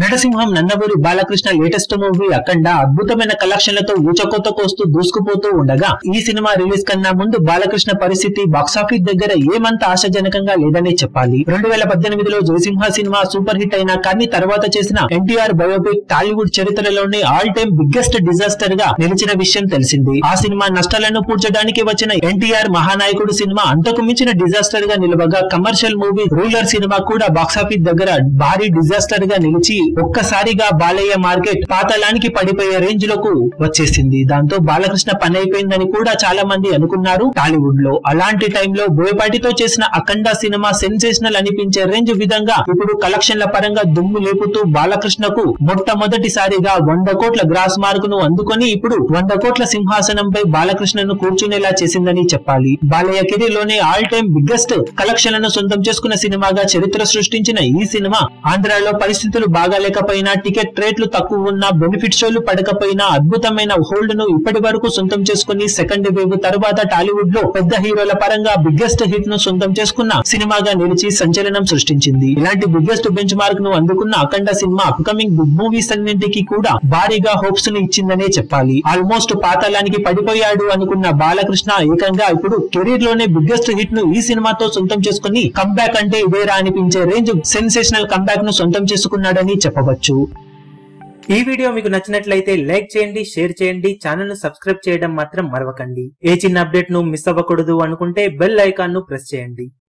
Narasimham Nandamuri Balakrishna latest movie Akhanda అద్భుతమైన కలెక్షన్లతో ఊచకొత్త కోస్తూ దూసుకుపోతూ ఉండగా ఈ సినిమా రిలీజ్ కన్నా ముందు బాలకృష్ణ పరిస్థితి బాక్సాఫీస్ దగ్గర ఏమంత ఆశాజనకంగా లేదనే చెప్పాలి. రెండు వేల పద్దెనిమిదిలో జయసింహ సినిమా సూపర్ హిట్ అయినా కానీ తర్వాత చేసిన ఎన్టీఆర్ బయోపిక్ టాలీవుడ్ చరిత్రలోనే ఆల్ టైమ్ బిగ్గెస్ట్ డిజాస్టర్గా నిలిచిన విషయం తెలిసింది. ఆ సినిమా నష్టాలను పూడ్చడానికి వచ్చిన ఎన్టీఆర్ మహానాయకుడు సినిమా అంతకు మించిన డిజాస్టర్గా నిలవగా కమర్షియల్ మూవీ రూలర్ సినిమా కూడా బాక్సాఫీస్ దగ్గర భారీ డిజాస్టర్గా నిలిచి ఒక్కసారిగా బాలయ్య మార్కెట్ పాతలానికి పడిపోయే రేంజ్లకు వచ్చేసింది. దాంతో బాలకృష్ణ పని అయిపోయిందని కూడా చాలా మంది అనుకున్నారు. టాలీవుడ్లో అలాంటి టైంలో బోయపాటితో చేసిన అఖండ సినిమా సెన్సేషనల్ అనిపించే రేంజ్ విధంగా ఇప్పుడు కలెక్షన్ల పరంగా దుమ్ము లేపుతూ బాలకృష్ణకు మొట్టమొదటిసారిగా వంద కోట్ల గ్రాస్ మార్క్ను అందుకొని ఇప్పుడు వంద కోట్ల సింహాసనంపై బాలకృష్ణను కూర్చునేలా చేసిందని చెప్పాలి. బాలయ్య కెరీర్లోనే ఆల్ టైమ్ బిగ్గెస్ట్ కలెక్షన్లను సొంతం చేసుకున్న సినిమాగా చరిత్ర సృష్టించిన ఈ సినిమా ఆంధ్రాలో పరిస్థితులు బాగా బాగాలేకపోయినా టికెట్ రేట్లు తక్కువ ఉన్నా బెనిఫిట్ షోలు పడకపోయినా అద్భుతమైన హోల్డ్ను ఇప్పటి వరకు సొంతం చేసుకుని సెకండ్ వేవ్ తరువాత టాలీవుడ్లో పెద్ద హీరోల పరంగా బిగ్గెస్ట్ హిట్ను సొంతం చేసుకున్న సినిమాగా నిలిచి సంచలనం సృష్టించింది. ఇలాంటి బిగ్గెస్ట్ బెంచ్ మార్క్ను అందుకున్న Akhanda cinema upcoming big movies అన్నింటికి కూడా భారీగా హోప్స్ను ఇచ్చిందనే చెప్పాలి. ఆల్మోస్ట్ పాతాళానికి పడిపోయాడు అనుకున్న బాలకృష్ణ ఏకంగా ఇప్పుడు కెరీర్లోనే బిగ్గెస్ట్ హిట్ను ఈ సినిమాతో సొంతం చేసుకుని కంబ్యాక్ అంటే ఇదేరా అనిపించే రేంజ్ సెన్సేషనల్ కంబ్యాక్ను సొంతం చేసుకున్నాడని చెప్పవచ్చు. ఈ వీడియో మీకు నచ్చినట్లయితే లైక్ చేయండి షేర్ చేయండి ఛానల్ను సబ్స్క్రైబ్ చేయడం మాత్రం మరవకండి. ఏ చిన్న అప్డేట్ను మిస్ అవ్వకూడదు అనుకుంటే బెల్ ఐకాన్ను ప్రెస్ చేయండి.